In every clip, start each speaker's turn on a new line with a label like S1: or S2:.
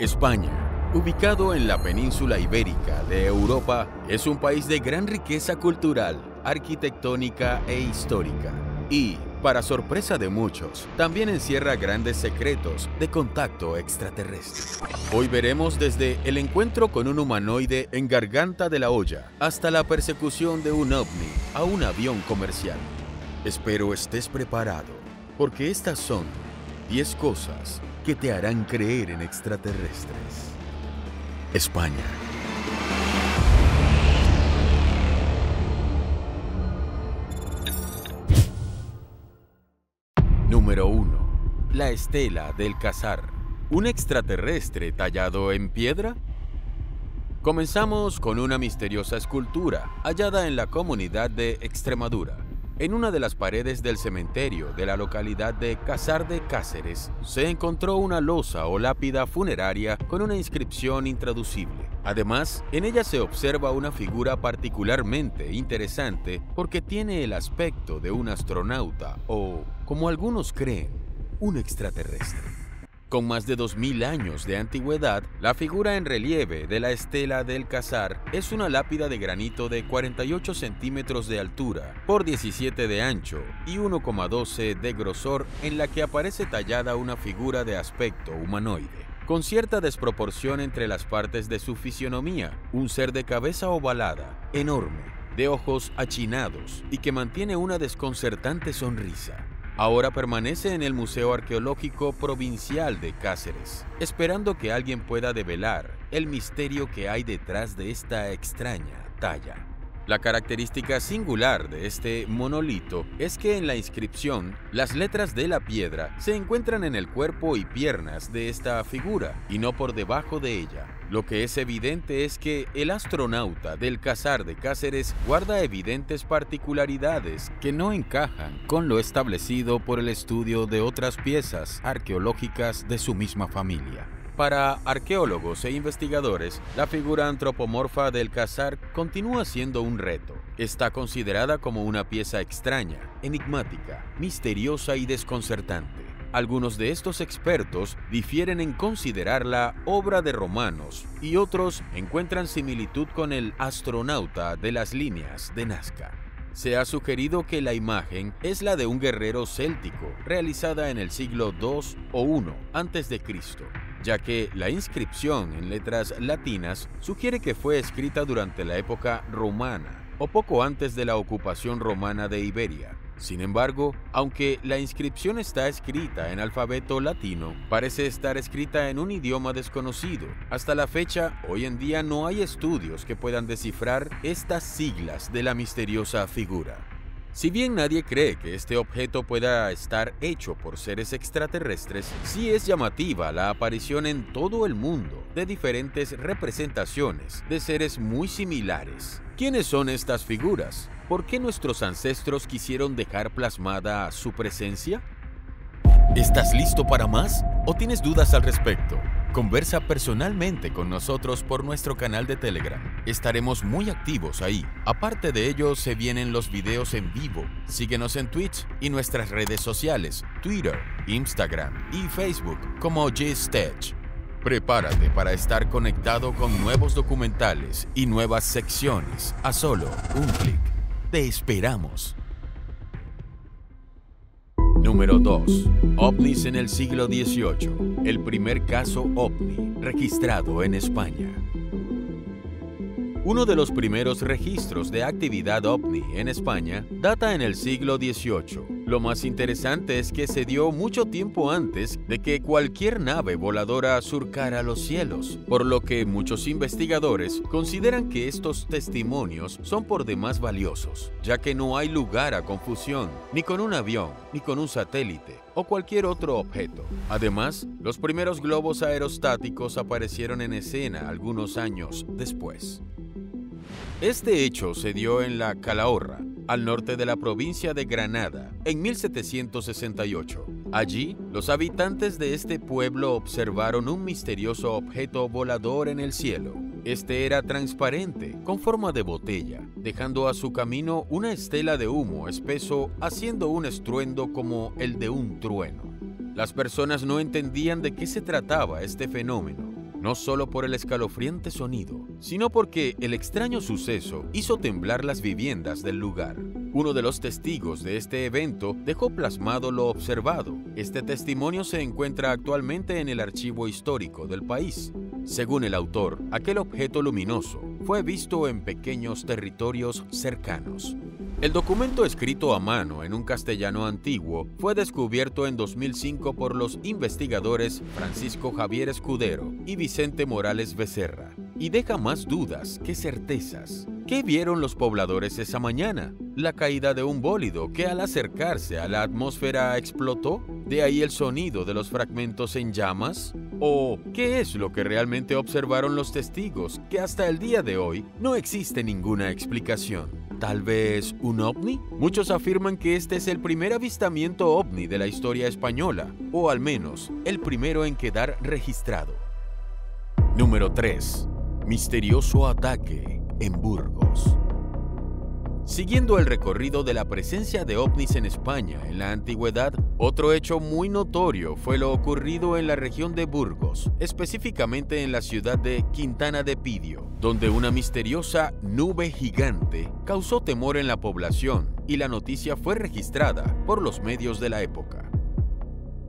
S1: España, ubicado en la península ibérica de Europa, es un país de gran riqueza cultural, arquitectónica e histórica. Y, para sorpresa de muchos, también encierra grandes secretos de contacto extraterrestre. Hoy veremos desde el encuentro con un humanoide en Garganta de la Olla hasta la persecución de un ovni a un avión comercial. Espero estés preparado, porque estas son 10 cosas que te harán creer en extraterrestres. España. Número 1. La estela del Cazar. ¿Un extraterrestre tallado en piedra? Comenzamos con una misteriosa escultura hallada en la comunidad de Extremadura. En una de las paredes del cementerio de la localidad de Casar de Cáceres se encontró una losa o lápida funeraria con una inscripción intraducible. Además, en ella se observa una figura particularmente interesante porque tiene el aspecto de un astronauta o, como algunos creen, un extraterrestre. Con más de 2000 años de antigüedad, la figura en relieve de la estela del Casar es una lápida de granito de 48 centímetros de altura por 17 de ancho y 1,12 de grosor en la que aparece tallada una figura de aspecto humanoide con cierta desproporción entre las partes de su fisionomía, un ser de cabeza ovalada, enorme, de ojos achinados y que mantiene una desconcertante sonrisa. Ahora permanece en el Museo Arqueológico Provincial de Cáceres, esperando que alguien pueda develar el misterio que hay detrás de esta extraña talla. La característica singular de este monolito es que en la inscripción las letras de la piedra se encuentran en el cuerpo y piernas de esta figura y no por debajo de ella. Lo que es evidente es que el astronauta del Casar de Cáceres guarda evidentes particularidades que no encajan con lo establecido por el estudio de otras piezas arqueológicas de su misma familia. Para arqueólogos e investigadores, la figura antropomorfa del Casar continúa siendo un reto. Está considerada como una pieza extraña, enigmática, misteriosa y desconcertante. Algunos de estos expertos difieren en considerarla obra de romanos y otros encuentran similitud con el astronauta de las líneas de Nazca. Se ha sugerido que la imagen es la de un guerrero céltico, realizada en el siglo II o I a.C., ya que la inscripción en letras latinas sugiere que fue escrita durante la época romana o poco antes de la ocupación romana de Iberia. Sin embargo, aunque la inscripción está escrita en alfabeto latino, parece estar escrita en un idioma desconocido. Hasta la fecha, hoy en día no hay estudios que puedan descifrar estas siglas de la misteriosa figura. Si bien nadie cree que este objeto pueda estar hecho por seres extraterrestres, sí es llamativa la aparición en todo el mundo de diferentes representaciones de seres muy similares. ¿Quiénes son estas figuras? ¿Por qué nuestros ancestros quisieron dejar plasmada su presencia? ¿Estás listo para más o tienes dudas al respecto? Conversa personalmente con nosotros por nuestro canal de Telegram. Estaremos muy activos ahí. Aparte de ello, se vienen los videos en vivo. Síguenos en Twitch y nuestras redes sociales, Twitter, Instagram y Facebook como G-Stage. Prepárate para estar conectado con nuevos documentales y nuevas secciones a solo un clic. Te esperamos. Número 2. OVNIs en el siglo XVIII. El primer caso OVNI registrado en España. Uno de los primeros registros de actividad ovni en España data en el siglo XVIII. Lo más interesante es que se dio mucho tiempo antes de que cualquier nave voladora surcara los cielos, por lo que muchos investigadores consideran que estos testimonios son por demás valiosos, ya que no hay lugar a confusión, ni con un avión, ni con un satélite o cualquier otro objeto. Además, los primeros globos aerostáticos aparecieron en escena algunos años después. Este hecho se dio en la Calahorra, al norte de la provincia de Granada, en 1768. Allí, los habitantes de este pueblo observaron un misterioso objeto volador en el cielo. Este era transparente, con forma de botella, dejando a su camino una estela de humo espeso haciendo un estruendo como el de un trueno. Las personas no entendían de qué se trataba este fenómeno, no solo por el escalofriante sonido, sino porque el extraño suceso hizo temblar las viviendas del lugar. Uno de los testigos de este evento dejó plasmado lo observado. Este testimonio se encuentra actualmente en el archivo histórico del país. Según el autor, aquel objeto luminoso fue visto en pequeños territorios cercanos. El documento escrito a mano en un castellano antiguo fue descubierto en 2005 por los investigadores Francisco Javier Escudero y Vicente Morales Becerra, y deja más dudas que certezas. ¿Qué vieron los pobladores esa mañana? La caída de un bólido que al acercarse a la atmósfera explotó, de ahí el sonido de los fragmentos en llamas. ¿O qué es lo que realmente observaron los testigos que hasta el día de hoy no existe ninguna explicación? ¿Tal vez un ovni? Muchos afirman que este es el primer avistamiento ovni de la historia española, o al menos el primero en quedar registrado. Número 3. Misterioso ataque en Burgos. Siguiendo el recorrido de la presencia de ovnis en España en la antigüedad, otro hecho muy notorio fue lo ocurrido en la región de Burgos, específicamente en la ciudad de Quintana de Pidio, donde una misteriosa nube gigante causó temor en la población y la noticia fue registrada por los medios de la época.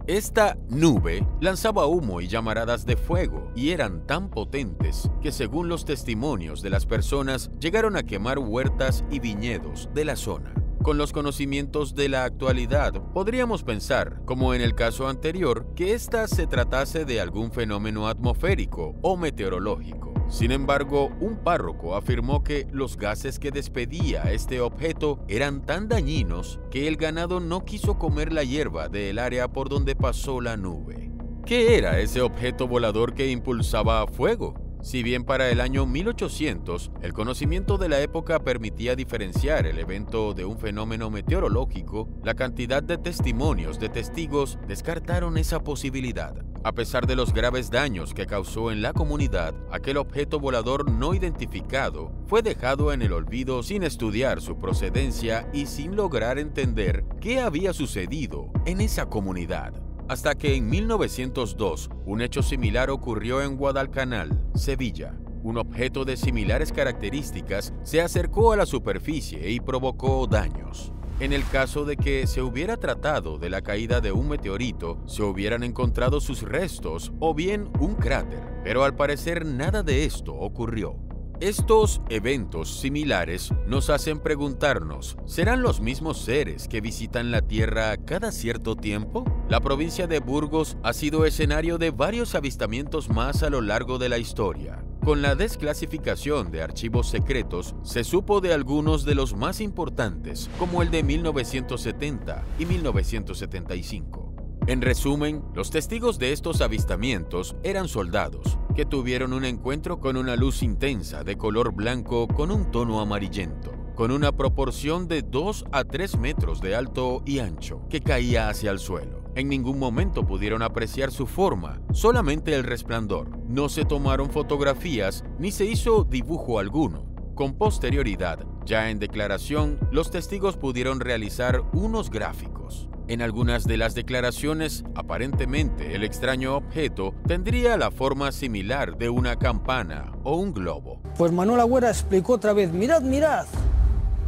S1: Esta nube lanzaba humo y llamaradas de fuego y eran tan potentes que según los testimonios de las personas llegaron a quemar huertas y viñedos de la zona. Con los conocimientos de la actualidad, podríamos pensar, como en el caso anterior, que ésta se tratase de algún fenómeno atmosférico o meteorológico. Sin embargo, un párroco afirmó que los gases que despedía este objeto eran tan dañinos que el ganado no quiso comer la hierba del área por donde pasó la nube. ¿Qué era ese objeto volador que impulsaba fuego? Si bien para el año 1800 el conocimiento de la época permitía diferenciar el evento de un fenómeno meteorológico, la cantidad de testimonios de testigos descartaron esa posibilidad. A pesar de los graves daños que causó en la comunidad, aquel objeto volador no identificado fue dejado en el olvido sin estudiar su procedencia y sin lograr entender qué había sucedido en esa comunidad hasta que en 1902 un hecho similar ocurrió en Guadalcanal, Sevilla. Un objeto de similares características se acercó a la superficie y provocó daños. En el caso de que se hubiera tratado de la caída de un meteorito, se hubieran encontrado sus restos o bien un cráter, pero al parecer nada de esto ocurrió. Estos eventos similares nos hacen preguntarnos, ¿serán los mismos seres que visitan la Tierra cada cierto tiempo? La provincia de Burgos ha sido escenario de varios avistamientos más a lo largo de la historia. Con la desclasificación de archivos secretos, se supo de algunos de los más importantes, como el de 1970 y 1975. En resumen, los testigos de estos avistamientos eran soldados que tuvieron un encuentro con una luz intensa de color blanco con un tono amarillento, con una proporción de 2 a 3 metros de alto y ancho, que caía hacia el suelo. En ningún momento pudieron apreciar su forma, solamente el resplandor. No se tomaron fotografías ni se hizo dibujo alguno. Con posterioridad, ya en declaración, los testigos pudieron realizar unos gráficos. En algunas de las declaraciones, aparentemente el extraño objeto tendría la forma similar de una campana o un globo.
S2: Pues Manuel Agüera explicó otra vez, mirad, mirad.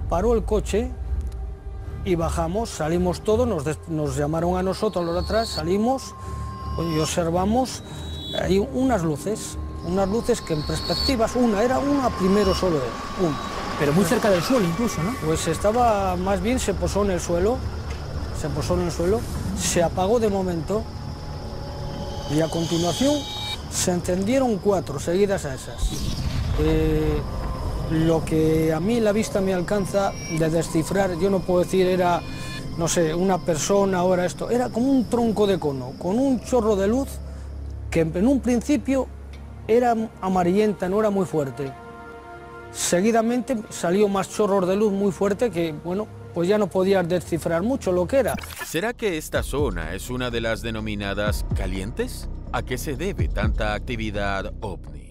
S2: Paró el coche y bajamos, salimos todos, nos, llamaron a nosotros los de atrás, salimos y observamos hay unas luces, unas luces que en perspectivas, una era una, primero solo era, una.
S3: Pero muy cerca del suelo incluso, ¿no?
S2: Pues estaba, más bien se posó en el suelo se posó en el suelo, se apagó de momento y a continuación se encendieron cuatro seguidas a esas. Eh, lo que a mí la vista me alcanza de descifrar, yo no puedo decir era, no sé, una persona o era esto, era como un tronco de cono, con un chorro de luz que en un principio era amarillenta, no era muy fuerte. Seguidamente salió más chorros de luz muy fuerte que, bueno, pues ya no podías descifrar mucho lo que era.
S1: ¿Será que esta zona es una de las denominadas calientes? ¿A qué se debe tanta actividad ovni?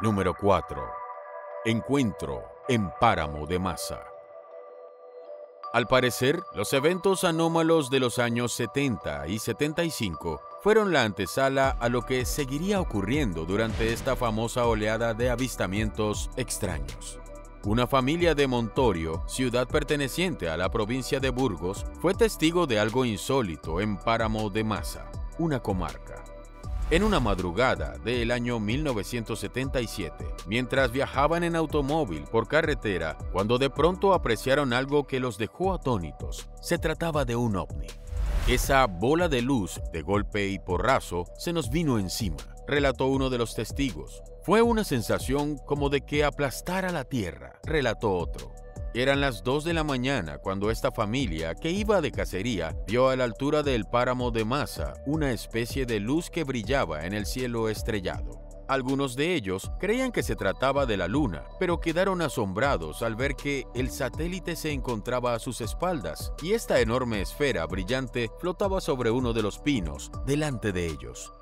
S1: Número 4. Encuentro en Páramo de Masa. Al parecer, los eventos anómalos de los años 70 y 75 fueron la antesala a lo que seguiría ocurriendo durante esta famosa oleada de avistamientos extraños. Una familia de Montorio, ciudad perteneciente a la provincia de Burgos, fue testigo de algo insólito en Páramo de Masa, una comarca. En una madrugada del año 1977, mientras viajaban en automóvil por carretera, cuando de pronto apreciaron algo que los dejó atónitos. Se trataba de un ovni. Esa bola de luz, de golpe y porrazo, se nos vino encima, relató uno de los testigos. Fue una sensación como de que aplastara la tierra, relató otro. Eran las 2 de la mañana cuando esta familia, que iba de cacería, vio a la altura del páramo de masa una especie de luz que brillaba en el cielo estrellado. Algunos de ellos creían que se trataba de la luna, pero quedaron asombrados al ver que el satélite se encontraba a sus espaldas y esta enorme esfera brillante flotaba sobre uno de los pinos delante de ellos.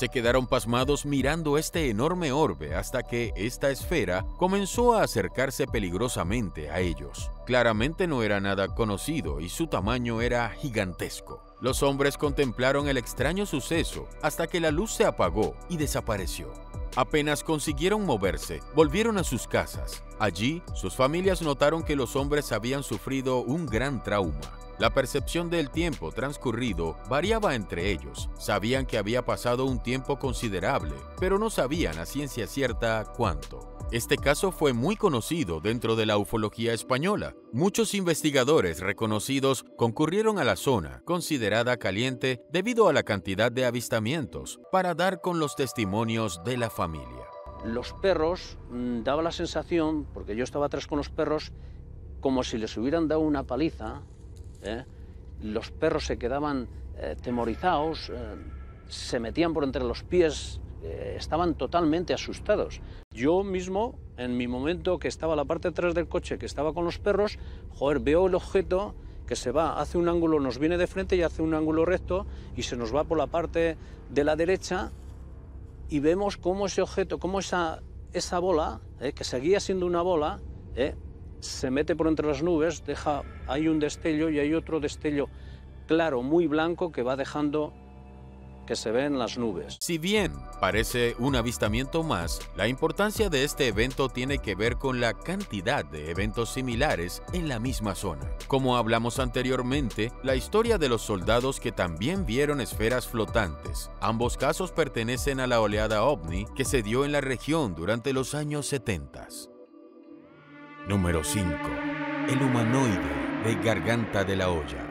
S1: Se quedaron pasmados mirando este enorme orbe hasta que esta esfera comenzó a acercarse peligrosamente a ellos. Claramente no era nada conocido y su tamaño era gigantesco. Los hombres contemplaron el extraño suceso hasta que la luz se apagó y desapareció. Apenas consiguieron moverse, volvieron a sus casas. Allí, sus familias notaron que los hombres habían sufrido un gran trauma. La percepción del tiempo transcurrido variaba entre ellos. Sabían que había pasado un tiempo considerable, pero no sabían a ciencia cierta cuánto. Este caso fue muy conocido dentro de la ufología española. Muchos investigadores reconocidos concurrieron a la zona, considerada caliente debido a la cantidad de avistamientos, para dar con los testimonios de la familia.
S4: Los perros mm, daba la sensación, porque yo estaba atrás con los perros, como si les hubieran dado una paliza ¿eh? Los perros se quedaban eh, temorizados, eh, se metían por entre los pies, estaban totalmente asustados. Yo mismo, en mi momento que estaba la parte de atrás del coche, que estaba con los perros, joder, veo el objeto que se va, hace un ángulo, nos viene de frente y hace un ángulo recto y se nos va por la parte de la derecha y vemos cómo ese objeto, cómo esa, esa bola, que seguía siendo una bola, se mete por entre las nubes, deja, hay un destello y hay otro destello claro, muy blanco, que va dejando se ve en las nubes.
S1: Si bien parece un avistamiento más, la importancia de este evento tiene que ver con la cantidad de eventos similares en la misma zona. Como hablamos anteriormente, la historia de los soldados que también vieron esferas flotantes. Ambos casos pertenecen a la oleada ovni que se dio en la región durante los años 70. Número 5. El humanoide de Garganta de la Olla.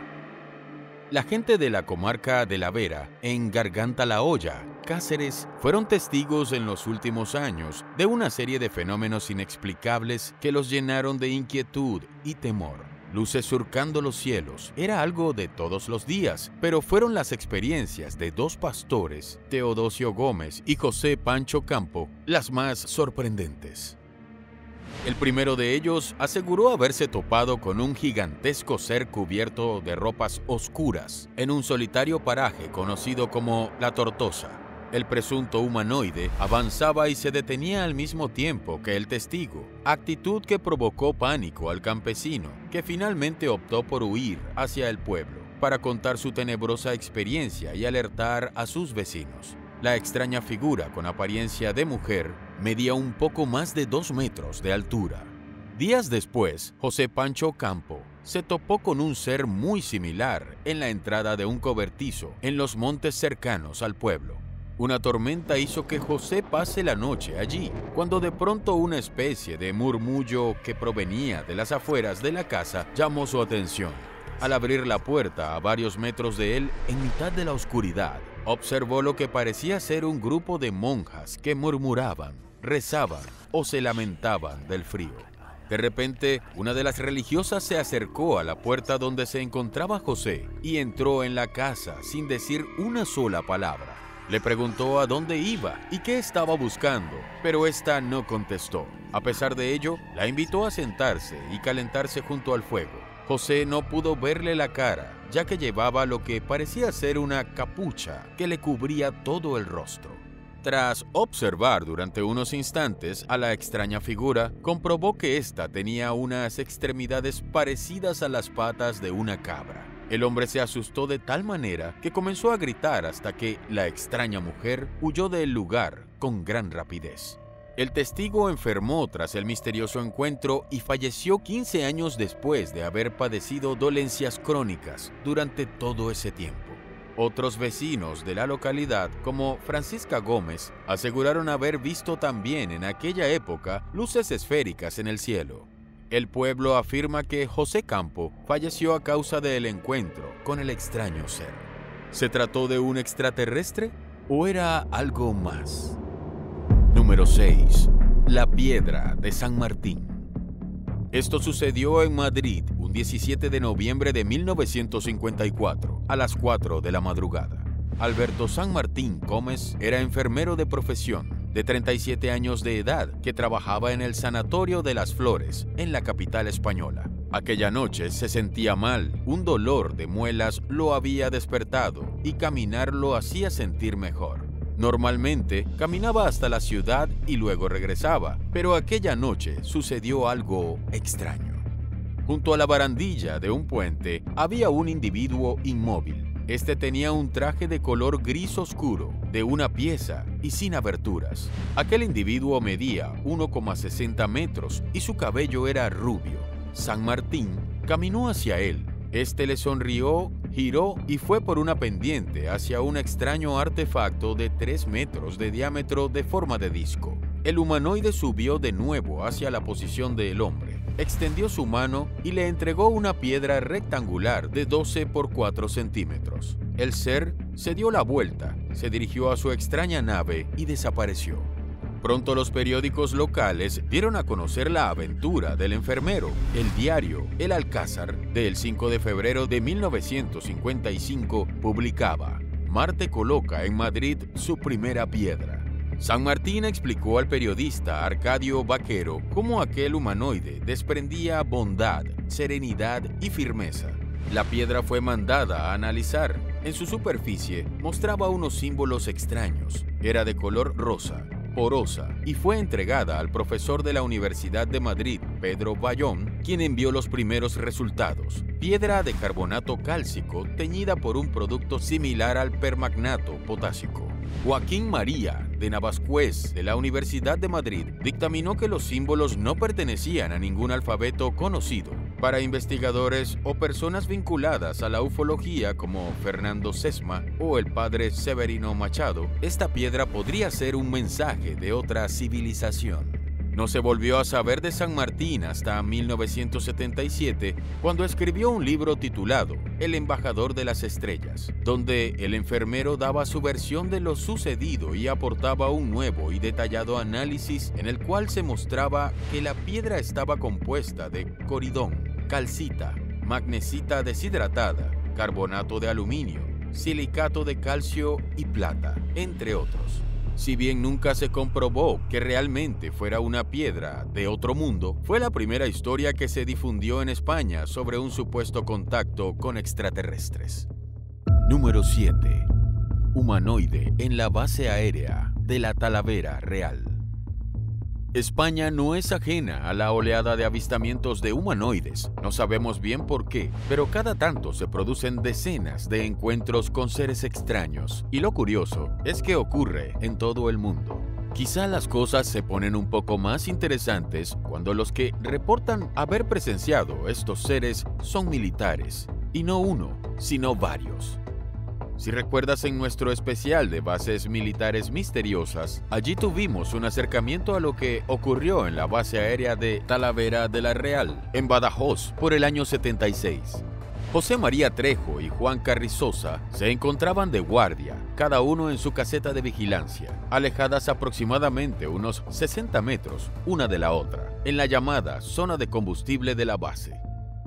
S1: La gente de la comarca de La Vera, en Garganta la Olla, Cáceres, fueron testigos en los últimos años de una serie de fenómenos inexplicables que los llenaron de inquietud y temor. Luces surcando los cielos era algo de todos los días, pero fueron las experiencias de dos pastores, Teodosio Gómez y José Pancho Campo, las más sorprendentes. El primero de ellos aseguró haberse topado con un gigantesco ser cubierto de ropas oscuras en un solitario paraje conocido como La Tortosa. El presunto humanoide avanzaba y se detenía al mismo tiempo que el testigo, actitud que provocó pánico al campesino, que finalmente optó por huir hacia el pueblo para contar su tenebrosa experiencia y alertar a sus vecinos. La extraña figura con apariencia de mujer medía un poco más de dos metros de altura. Días después, José Pancho Campo se topó con un ser muy similar en la entrada de un cobertizo en los montes cercanos al pueblo. Una tormenta hizo que José pase la noche allí, cuando de pronto una especie de murmullo que provenía de las afueras de la casa llamó su atención. Al abrir la puerta a varios metros de él, en mitad de la oscuridad, observó lo que parecía ser un grupo de monjas que murmuraban, rezaban o se lamentaban del frío. De repente, una de las religiosas se acercó a la puerta donde se encontraba José y entró en la casa sin decir una sola palabra. Le preguntó a dónde iba y qué estaba buscando, pero ésta no contestó. A pesar de ello, la invitó a sentarse y calentarse junto al fuego. José no pudo verle la cara, ya que llevaba lo que parecía ser una capucha que le cubría todo el rostro. Tras observar durante unos instantes a la extraña figura, comprobó que ésta tenía unas extremidades parecidas a las patas de una cabra. El hombre se asustó de tal manera que comenzó a gritar hasta que la extraña mujer huyó del lugar con gran rapidez. El testigo enfermó tras el misterioso encuentro y falleció 15 años después de haber padecido dolencias crónicas durante todo ese tiempo. Otros vecinos de la localidad, como Francisca Gómez, aseguraron haber visto también en aquella época luces esféricas en el cielo. El pueblo afirma que José Campo falleció a causa del encuentro con el extraño ser. ¿Se trató de un extraterrestre o era algo más? Número 6. La piedra de San Martín. Esto sucedió en Madrid un 17 de noviembre de 1954, a las 4 de la madrugada. Alberto San Martín Gómez era enfermero de profesión, de 37 años de edad, que trabajaba en el Sanatorio de las Flores, en la capital española. Aquella noche se sentía mal, un dolor de muelas lo había despertado y caminar lo hacía sentir mejor. Normalmente caminaba hasta la ciudad y luego regresaba, pero aquella noche sucedió algo extraño. Junto a la barandilla de un puente había un individuo inmóvil. Este tenía un traje de color gris oscuro, de una pieza y sin aberturas. Aquel individuo medía 1,60 metros y su cabello era rubio. San Martín caminó hacia él. Este le sonrió giró y fue por una pendiente hacia un extraño artefacto de 3 metros de diámetro de forma de disco. El humanoide subió de nuevo hacia la posición del hombre, extendió su mano y le entregó una piedra rectangular de 12 por 4 centímetros. El ser se dio la vuelta, se dirigió a su extraña nave y desapareció. Pronto los periódicos locales dieron a conocer la aventura del enfermero. El diario El Alcázar, del 5 de febrero de 1955, publicaba, Marte coloca en Madrid su primera piedra. San Martín explicó al periodista Arcadio Vaquero cómo aquel humanoide desprendía bondad, serenidad y firmeza. La piedra fue mandada a analizar. En su superficie mostraba unos símbolos extraños. Era de color rosa, porosa y fue entregada al profesor de la Universidad de Madrid, Pedro Bayón, quien envió los primeros resultados. Piedra de carbonato cálcico teñida por un producto similar al permagnato potásico. Joaquín María, de Navascués, de la Universidad de Madrid, dictaminó que los símbolos no pertenecían a ningún alfabeto conocido. Para investigadores o personas vinculadas a la ufología como Fernando Sesma o el padre Severino Machado, esta piedra podría ser un mensaje de otra civilización. No se volvió a saber de San Martín hasta 1977, cuando escribió un libro titulado El embajador de las estrellas, donde el enfermero daba su versión de lo sucedido y aportaba un nuevo y detallado análisis en el cual se mostraba que la piedra estaba compuesta de coridón, calcita, magnesita deshidratada, carbonato de aluminio, silicato de calcio y plata, entre otros. Si bien nunca se comprobó que realmente fuera una piedra de otro mundo, fue la primera historia que se difundió en España sobre un supuesto contacto con extraterrestres. Número 7. Humanoide en la base aérea de la Talavera Real. España no es ajena a la oleada de avistamientos de humanoides. No sabemos bien por qué, pero cada tanto se producen decenas de encuentros con seres extraños. Y lo curioso es que ocurre en todo el mundo. Quizá las cosas se ponen un poco más interesantes cuando los que reportan haber presenciado estos seres son militares, y no uno, sino varios. Si recuerdas en nuestro especial de bases militares misteriosas, allí tuvimos un acercamiento a lo que ocurrió en la base aérea de Talavera de la Real, en Badajoz, por el año 76. José María Trejo y Juan Carrizosa se encontraban de guardia, cada uno en su caseta de vigilancia, alejadas aproximadamente unos 60 metros una de la otra, en la llamada zona de combustible de la base.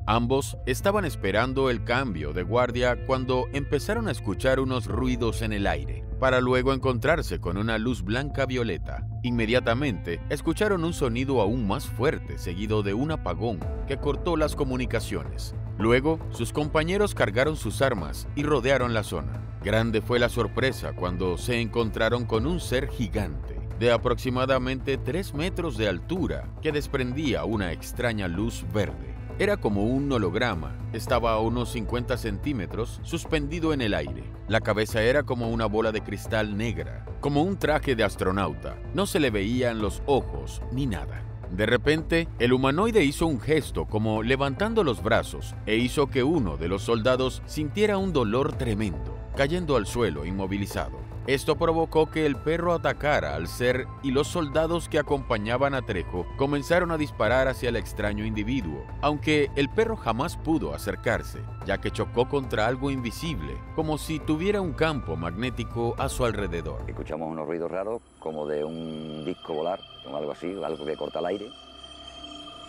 S1: Ambos estaban esperando el cambio de guardia cuando empezaron a escuchar unos ruidos en el aire, para luego encontrarse con una luz blanca violeta. Inmediatamente escucharon un sonido aún más fuerte seguido de un apagón que cortó las comunicaciones. Luego, sus compañeros cargaron sus armas y rodearon la zona. Grande fue la sorpresa cuando se encontraron con un ser gigante de aproximadamente 3 metros de altura que desprendía una extraña luz verde. Era como un holograma, estaba a unos 50 centímetros suspendido en el aire. La cabeza era como una bola de cristal negra, como un traje de astronauta. No se le veían los ojos ni nada. De repente, el humanoide hizo un gesto como levantando los brazos e hizo que uno de los soldados sintiera un dolor tremendo, cayendo al suelo inmovilizado. Esto provocó que el perro atacara al ser y los soldados que acompañaban a Trejo comenzaron a disparar hacia el extraño individuo, aunque el perro jamás pudo acercarse, ya que chocó contra algo invisible, como si tuviera un campo magnético a su alrededor.
S5: Escuchamos unos ruidos raros, como de un disco volar, o algo así, algo que corta el aire.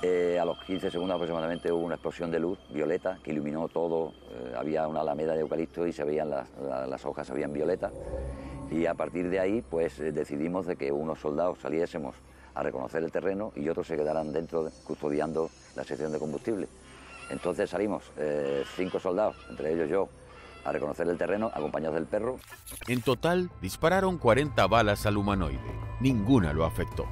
S5: Eh, a los 15 segundos aproximadamente hubo una explosión de luz violeta que iluminó todo. Eh, había una alameda de eucalipto y se veían las, hojas, se veían violetas y a partir de ahí pues eh, decidimos de que unos soldados saliésemos a reconocer el terreno y otros se quedaran dentro custodiando la sección de combustible. Entonces salimos cinco soldados, entre ellos yo, a reconocer el terreno acompañados del perro.
S1: En total dispararon 40 balas al humanoide. Ninguna lo afectó.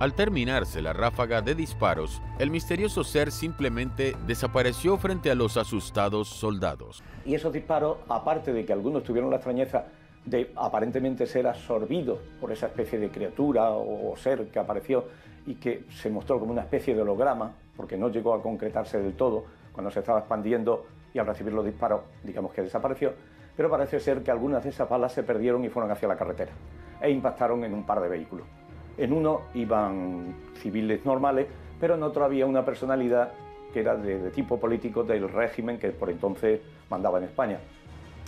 S1: Al terminarse la ráfaga de disparos, el misterioso ser simplemente desapareció frente a los asustados soldados.
S6: Y esos disparos, aparte de que algunos tuvieron la extrañeza de aparentemente ser absorbido por esa especie de criatura o ser que apareció y que se mostró como una especie de holograma, porque no llegó a concretarse del todo cuando se estaba expandiendo y al recibir los disparos, digamos que desapareció, pero parece ser que algunas de esas balas se perdieron y fueron hacia la carretera e impactaron en un par de vehículos. En uno iban civiles normales, pero en otro había una personalidad que era de, tipo político del régimen que por entonces mandaba en España.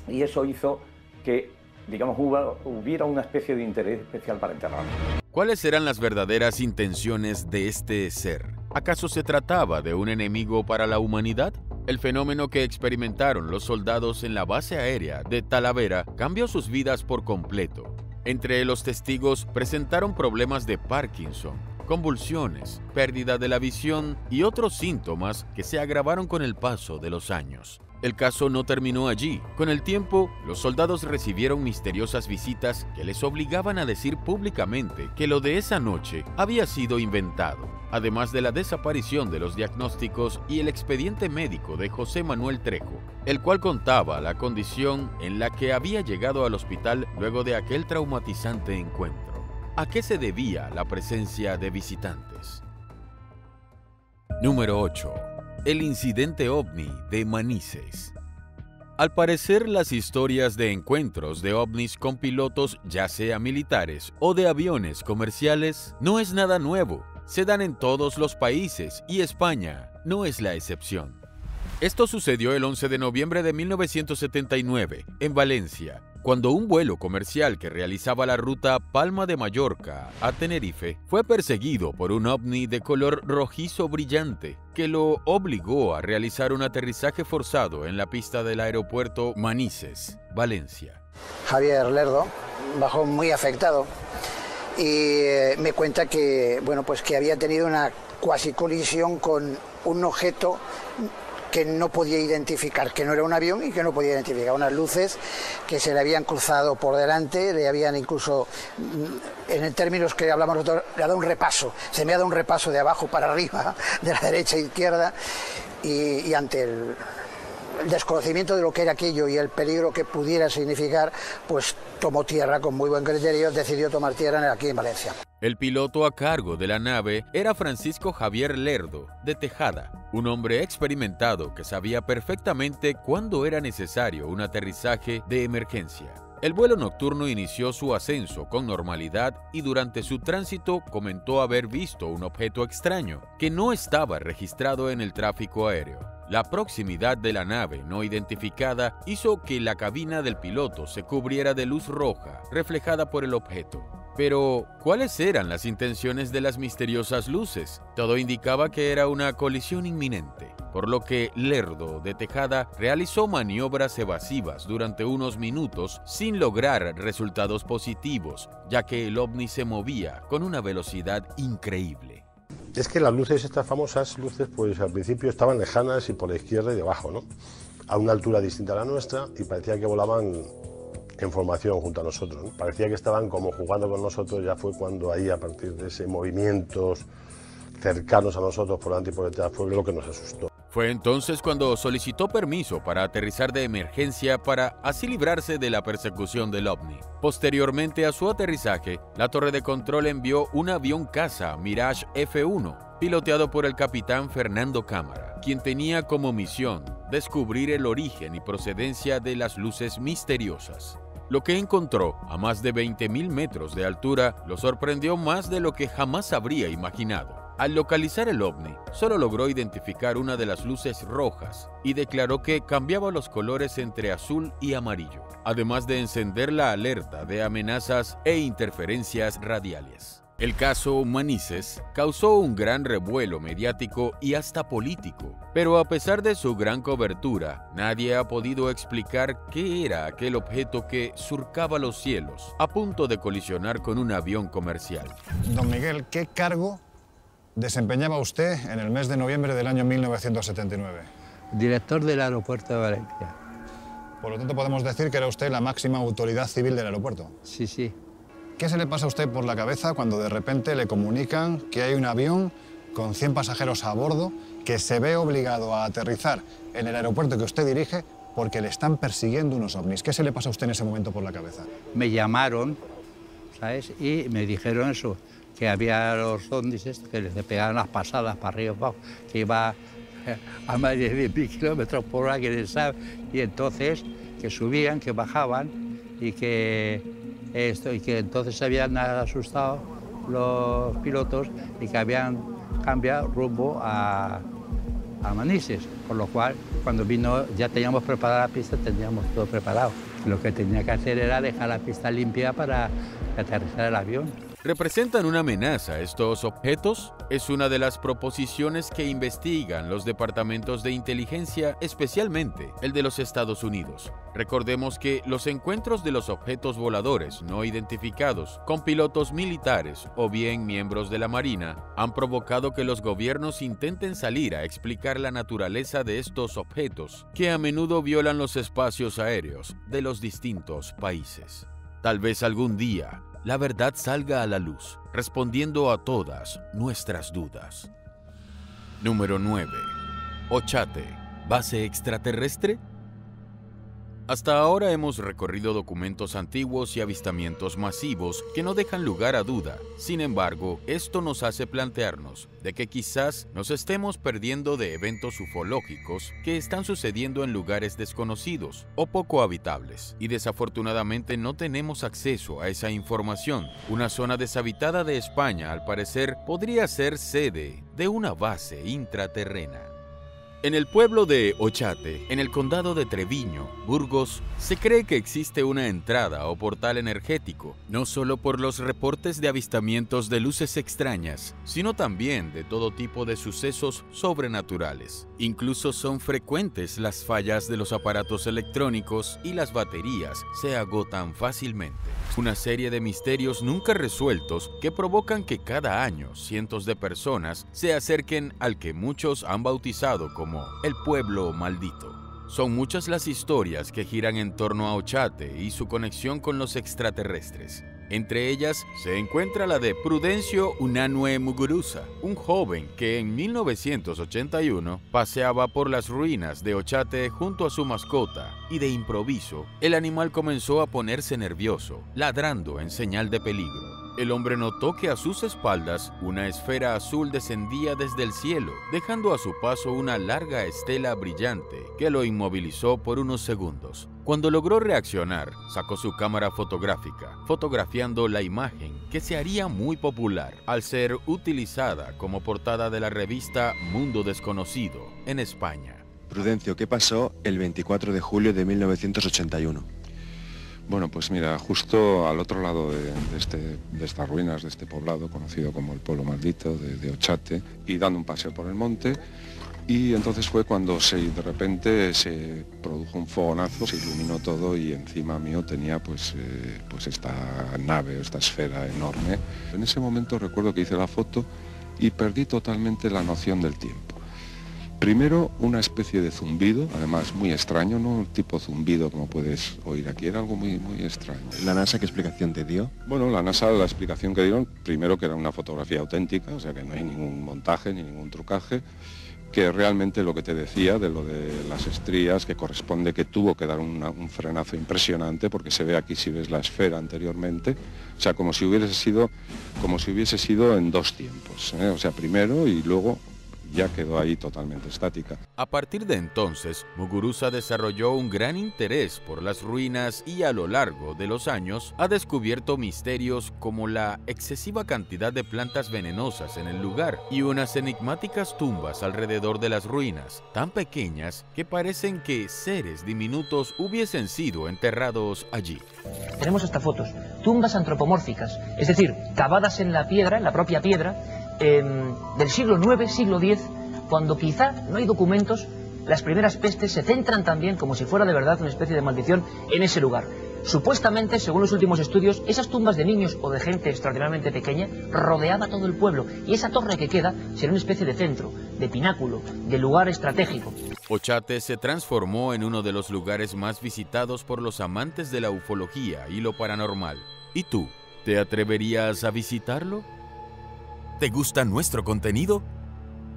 S6: Y eso hizo que digamos, hubiera una especie de interés especial para enterrarlo.
S1: ¿Cuáles eran las verdaderas intenciones de este ser? ¿Acaso se trataba de un enemigo para la humanidad? El fenómeno que experimentaron los soldados en la base aérea de Talavera cambió sus vidas por completo. Entre los testigos presentaron problemas de Parkinson, convulsiones, pérdida de la visión y otros síntomas que se agravaron con el paso de los años. El caso no terminó allí. Con el tiempo, los soldados recibieron misteriosas visitas que les obligaban a decir públicamente que lo de esa noche había sido inventado, además de la desaparición de los diagnósticos y el expediente médico de José Manuel Trejo, el cual contaba la condición en la que había llegado al hospital luego de aquel traumatizante encuentro. ¿A qué se debía la presencia de visitantes? Número 8 el incidente ovni de Manises. Al parecer, las historias de encuentros de ovnis con pilotos, ya sea militares o de aviones comerciales, no es nada nuevo. Se dan en todos los países y España no es la excepción. Esto sucedió el 11 de noviembre de 1979 en Valencia, cuando un vuelo comercial que realizaba la ruta Palma de Mallorca a Tenerife fue perseguido por un ovni de color rojizo brillante que lo obligó a realizar un aterrizaje forzado en la pista del aeropuerto Manises, Valencia.
S7: Javier Lerdo bajó muy afectado y eh, me cuenta que bueno pues que había tenido una cuasi colisión con un objeto que no podía identificar, que no era un avión y que no podía identificar. Unas luces que se le habían cruzado por delante, le habían incluso, mm, en términos que hablamos nosotros, le ha dado un repaso. Se me ha dado un repaso de abajo para arriba, de la derecha a izquierda, y, ante el, el desconocimiento de lo que era aquello y el peligro que pudiera significar, pues tomó tierra con muy buen criterio, decidió tomar tierra aquí en Valencia.
S1: El piloto a cargo de la nave era Francisco Javier Lerdo, de Tejada, un hombre experimentado que sabía perfectamente cuándo era necesario un aterrizaje de emergencia. El vuelo nocturno inició su ascenso con normalidad y durante su tránsito comentó haber visto un objeto extraño que no estaba registrado en el tráfico aéreo. La proximidad de la nave no identificada hizo que la cabina del piloto se cubriera de luz roja reflejada por el objeto. Pero, ¿cuáles eran las intenciones de las misteriosas luces? Todo indicaba que era una colisión inminente, por lo que Lerdo de Tejada realizó maniobras evasivas durante unos minutos sin lograr resultados positivos, ya que el ovni se movía con una velocidad increíble.
S8: Es que las luces, estas famosas luces, pues al principio estaban lejanas y por la izquierda y debajo, ¿no? A una altura distinta a la nuestra y parecía que volaban en formación junto a nosotros. ¿no? Parecía que estaban como jugando con nosotros, ya fue cuando ahí a partir de ese movimientos cercanos a nosotros por delante y por detrás fue lo que nos asustó.
S1: Fue entonces cuando solicitó permiso para aterrizar de emergencia para así librarse de la persecución del ovni. Posteriormente a su aterrizaje, la torre de control envió un avión caza Mirage F-1, piloteado por el capitán Fernando Cámara, quien tenía como misión descubrir el origen y procedencia de las luces misteriosas. Lo que encontró a más de 20.000 metros de altura lo sorprendió más de lo que jamás habría imaginado. Al localizar el ovni, solo logró identificar una de las luces rojas y declaró que cambiaba los colores entre azul y amarillo, además de encender la alerta de amenazas e interferencias radiales. El caso Manises causó un gran revuelo mediático y hasta político, pero a pesar de su gran cobertura, nadie ha podido explicar qué era aquel objeto que surcaba los cielos, a punto de colisionar con un avión comercial.
S9: Don Miguel, ¿qué cargo desempeñaba usted en el mes de noviembre del año 1979?
S10: Director del aeropuerto de Valencia.
S9: Por lo tanto, podemos decir que era usted la máxima autoridad civil del aeropuerto.
S10: Sí, sí.
S9: ¿Qué se le pasa a usted por la cabeza cuando de repente le comunican que hay un avión con 100 pasajeros a bordo que se ve obligado a aterrizar en el aeropuerto que usted dirige porque le están persiguiendo unos ovnis? ¿Qué se le pasa a usted en ese momento por la cabeza?
S10: Me llamaron, ¿sabes? Y me dijeron eso, que había los estos que les pegaban las pasadas para arriba y abajo, que iba a más de 10.000 kilómetros por hora, que sabe, y entonces que subían, que bajaban y que esto, y que entonces se habían asustado los pilotos y que habían cambiado rumbo a, a Manises, por lo cual cuando vino ya teníamos preparada la pista, teníamos todo preparado. Lo que tenía que hacer era dejar la pista limpia para aterrizar el avión.
S1: ¿Representan una amenaza estos objetos? Es una de las proposiciones que investigan los departamentos de inteligencia, especialmente el de los Estados Unidos. Recordemos que los encuentros de los objetos voladores no identificados con pilotos militares o bien miembros de la Marina han provocado que los gobiernos intenten salir a explicar la naturaleza de estos objetos, que a menudo violan los espacios aéreos de los distintos países. Tal vez algún día la verdad salga a la luz, respondiendo a todas nuestras dudas. Número 9. Ochate, base extraterrestre. Hasta ahora hemos recorrido documentos antiguos y avistamientos masivos que no dejan lugar a duda. Sin embargo, esto nos hace plantearnos de que quizás nos estemos perdiendo de eventos ufológicos que están sucediendo en lugares desconocidos o poco habitables. Y desafortunadamente no tenemos acceso a esa información. Una zona deshabitada de España, al parecer, podría ser sede de una base intraterrena. En el pueblo de Ochate, en el condado de Treviño, Burgos, se cree que existe una entrada o portal energético, no solo por los reportes de avistamientos de luces extrañas, sino también de todo tipo de sucesos sobrenaturales. Incluso son frecuentes las fallas de los aparatos electrónicos y las baterías se agotan fácilmente. Una serie de misterios nunca resueltos que provocan que cada año cientos de personas se acerquen al que muchos han bautizado como el pueblo maldito. Son muchas las historias que giran en torno a Ochate y su conexión con los extraterrestres. Entre ellas se encuentra la de Prudencio Unanue Muguruza, un joven que en 1981 paseaba por las ruinas de Ochate junto a su mascota y de improviso el animal comenzó a ponerse nervioso, ladrando en señal de peligro. El hombre notó que a sus espaldas una esfera azul descendía desde el cielo, dejando a su paso una larga estela brillante que lo inmovilizó por unos segundos. Cuando logró reaccionar, sacó su cámara fotográfica, fotografiando la imagen que se haría muy popular al ser utilizada como portada de la revista Mundo Desconocido en España.
S11: Prudencio, ¿qué pasó el 24 de julio de 1981?
S12: Bueno, pues mira, justo al otro lado de, este, de, estas ruinas, de este poblado, conocido como el pueblo maldito de, de, Ochate, y dando un paseo por el monte, y entonces fue cuando se, de repente se produjo un fogonazo, se iluminó todo y encima mío tenía pues, eh, pues esta nave, esta esfera enorme. En ese momento recuerdo que hice la foto y perdí totalmente la noción del tiempo. Primero, una especie de zumbido, además muy extraño, no tipo zumbido como puedes oír aquí, era algo muy, muy extraño.
S11: ¿La NASA qué explicación te dio?
S12: Bueno, la NASA la explicación que dieron, primero que era una fotografía auténtica, o sea que no hay ningún montaje ni ningún trucaje, que realmente lo que te decía de lo de las estrías, que corresponde que tuvo que dar un frenazo impresionante, porque se ve aquí si ves la esfera anteriormente, o sea, como si hubiese sido, como si hubiese sido en dos tiempos, ¿eh? o sea, primero y luego ya quedó ahí totalmente estática.
S1: A partir de entonces, Muguruza desarrolló un gran interés por las ruinas y a lo largo de los años ha descubierto misterios como la excesiva cantidad de plantas venenosas en el lugar y unas enigmáticas tumbas alrededor de las ruinas, tan pequeñas que parecen que seres diminutos hubiesen sido enterrados allí.
S3: Tenemos hasta fotos, tumbas antropomórficas, es decir, cavadas en la piedra, en la propia piedra, Del siglo IX, siglo X, cuando quizá no hay documentos, las primeras pestes se centran también, como si fuera de verdad una especie de maldición, en ese lugar. Supuestamente, según los últimos estudios, esas tumbas de niños o de gente extraordinariamente pequeña rodeaba todo el pueblo y esa torre que queda será una especie de centro, de pináculo, de lugar estratégico.
S1: Ochate se transformó en uno de los lugares más visitados por los amantes de la ufología y lo paranormal. ¿Y tú? ¿Te atreverías a visitarlo? ¿Te gusta nuestro contenido?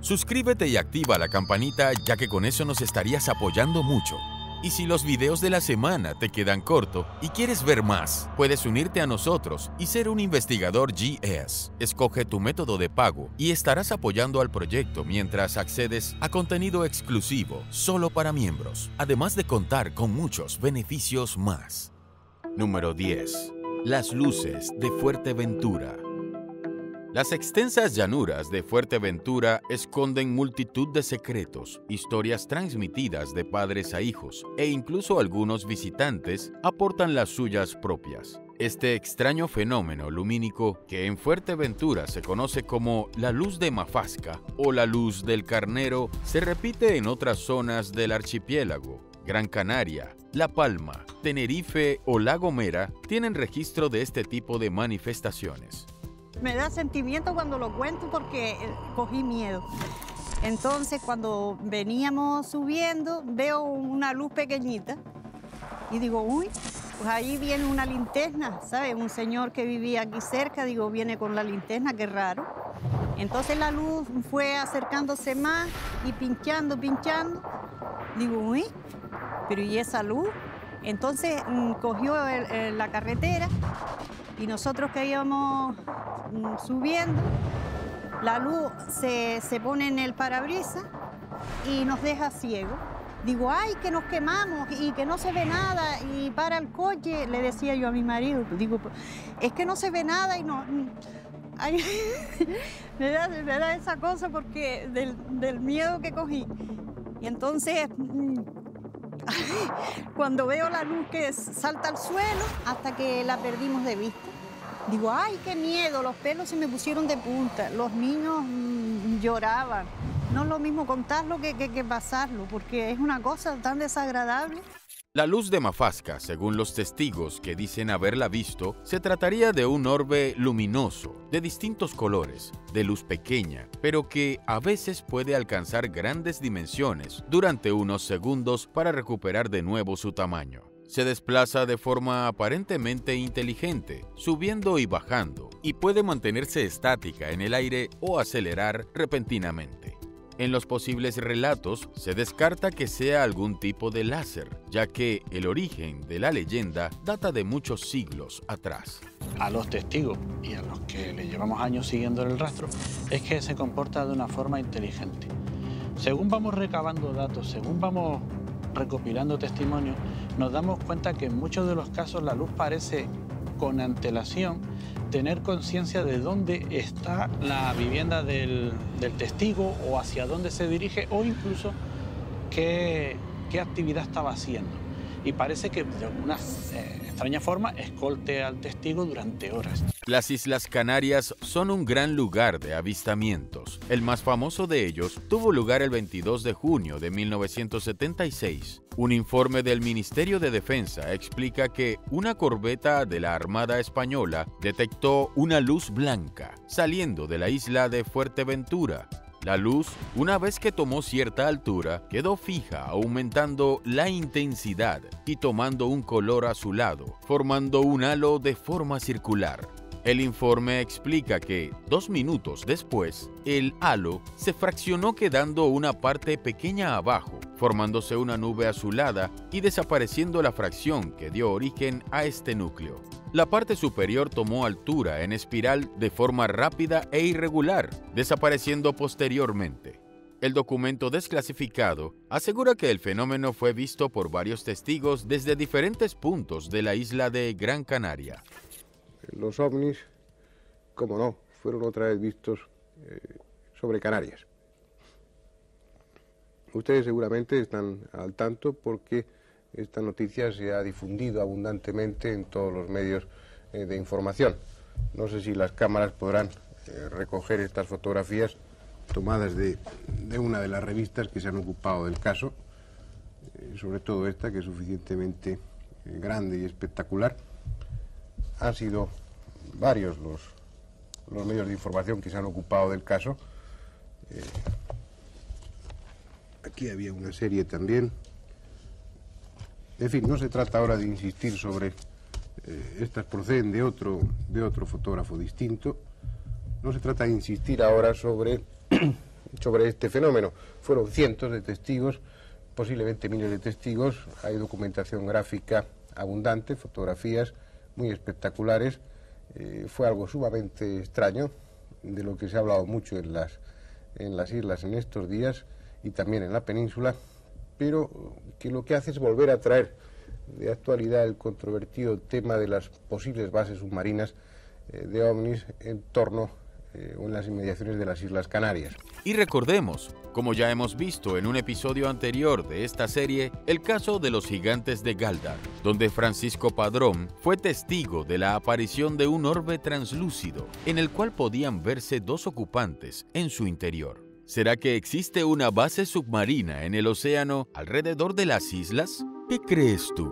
S1: Suscríbete y activa la campanita ya que con eso nos estarías apoyando mucho. Y si los videos de la semana te quedan corto y quieres ver más, puedes unirte a nosotros y ser un investigador GS. Escoge tu método de pago y estarás apoyando al proyecto mientras accedes a contenido exclusivo solo para miembros, además de contar con muchos beneficios más. Número 10. Las luces de Fuerteventura. Las extensas llanuras de Fuerteventura esconden multitud de secretos, historias transmitidas de padres a hijos, e incluso algunos visitantes aportan las suyas propias. Este extraño fenómeno lumínico, que en Fuerteventura se conoce como la luz de Mafasca o la luz del carnero, se repite en otras zonas del archipiélago. Gran Canaria, La Palma, Tenerife o La Gomera tienen registro de este tipo de manifestaciones.
S13: Me da sentimiento cuando lo cuento porque eh, cogí miedo. Entonces cuando veníamos subiendo veo una luz pequeñita y digo, uy, pues ahí viene una linterna, ¿sabes? Un señor que vivía aquí cerca, digo, viene con la linterna, qué raro. Entonces la luz fue acercándose más y pinchando, pinchando. Digo, uy, pero ¿y esa luz? Entonces mm, cogió la carretera y nosotros que íbamos mm, subiendo, la luz se, pone en el parabrisas y nos deja ciegos. Digo, ay, que nos quemamos y que no se ve nada y para el coche, le decía yo a mi marido, digo, es que no se ve nada y no... Mm, ay, me, da, esa cosa porque del, del miedo que cogí. Y entonces cuando veo la luz que salta al suelo hasta que la perdimos de vista. Digo, ay, qué miedo, los pelos se me pusieron de punta, los niños mm, lloraban. No es lo mismo contarlo que, que pasarlo, porque es una cosa tan desagradable.
S1: La luz de Mafasca, según los testigos que dicen haberla visto, se trataría de un orbe luminoso, de distintos colores, de luz pequeña, pero que a veces puede alcanzar grandes dimensiones durante unos segundos para recuperar de nuevo su tamaño. Se desplaza de forma aparentemente inteligente, subiendo y bajando, y puede mantenerse estática en el aire o acelerar repentinamente. En los posibles relatos se descarta que sea algún tipo de láser, ya que el origen de la leyenda data de muchos siglos atrás.
S14: A los testigos y a los que le llevamos años siguiendo el rastro es que se comporta de una forma inteligente. Según vamos recabando datos, según vamos recopilando testimonios, nos damos cuenta que en muchos de los casos la luz parece con antelación tener conciencia de dónde está la vivienda del, testigo o hacia dónde se dirige o incluso qué, qué actividad estaba haciendo. Y parece que de alguna eh, extraña forma escolte al testigo durante horas.
S1: Las Islas Canarias son un gran lugar de avistamientos. El más famoso de ellos tuvo lugar el 22 de junio de 1976. Un informe del Ministerio de Defensa explica que una corbeta de la Armada Española detectó una luz blanca saliendo de la isla de Fuerteventura La luz, una vez que tomó cierta altura, quedó fija, aumentando la intensidad y tomando un color azulado, formando un halo de forma circular. El informe explica que, dos minutos después, el halo se fraccionó quedando una parte pequeña abajo, formándose una nube azulada y desapareciendo la fracción que dio origen a este núcleo. La parte superior tomó altura en espiral de forma rápida e irregular, desapareciendo posteriormente. El documento desclasificado asegura que el fenómeno fue visto por varios testigos desde diferentes puntos de la isla de Gran Canaria.
S15: Los ovnis, como no, fueron otra vez vistos eh, sobre Canarias. Ustedes seguramente están al tanto porque esta noticia se ha difundido abundantemente en todos los medios eh, de información. No sé si las cámaras podrán eh, recoger estas fotografías tomadas de, una de las revistas que se han ocupado del caso, sobre todo esta que es suficientemente grande y espectacular. Han sido varios los, los medios de información que se han ocupado del caso. Eh, aquí había una serie también. En fin, no se trata ahora de insistir sobre eh, estas proceden de otro, de otro fotógrafo distinto. No se trata de insistir ahora sobre, sobre este fenómeno. Fueron cientos de testigos, posiblemente miles de testigos. Hay documentación gráfica abundante, fotografías muy espectaculares. Eh, fue algo sumamente extraño, de lo que se ha hablado mucho en las, en las islas en estos días y también en la península, pero que lo que hace es volver a traer de actualidad el controvertido tema de las posibles bases submarinas eh, de ovnis en torno eh, o en las inmediaciones de las Islas Canarias.
S1: Y recordemos, como ya hemos visto en un episodio anterior de esta serie, el caso de los gigantes de Galdar, donde Francisco Padrón fue testigo de la aparición de un orbe translúcido en el cual podían verse dos ocupantes en su interior. ¿Será que existe una base submarina en el océano alrededor de las islas? ¿Qué crees tú?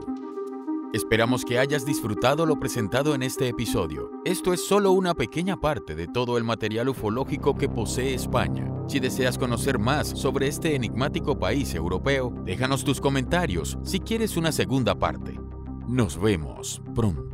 S1: Esperamos que hayas disfrutado lo presentado en este episodio. Esto es solo una pequeña parte de todo el material ufológico que posee España. Si deseas conocer más sobre este enigmático país europeo, déjanos tus comentarios si quieres una segunda parte. Nos vemos pronto.